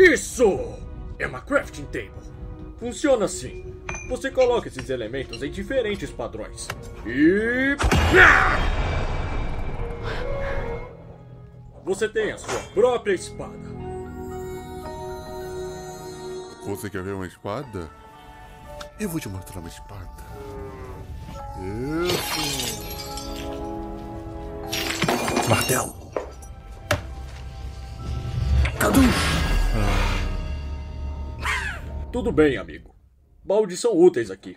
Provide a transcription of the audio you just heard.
Isso! É uma crafting table. Funciona assim. Você coloca esses elementos em diferentes padrões. E. Você tem a sua própria espada. Você quer ver uma espada? Eu vou te mostrar uma espada. Isso! Martelo. Cadu! Tudo bem, amigo. Baldes são úteis aqui.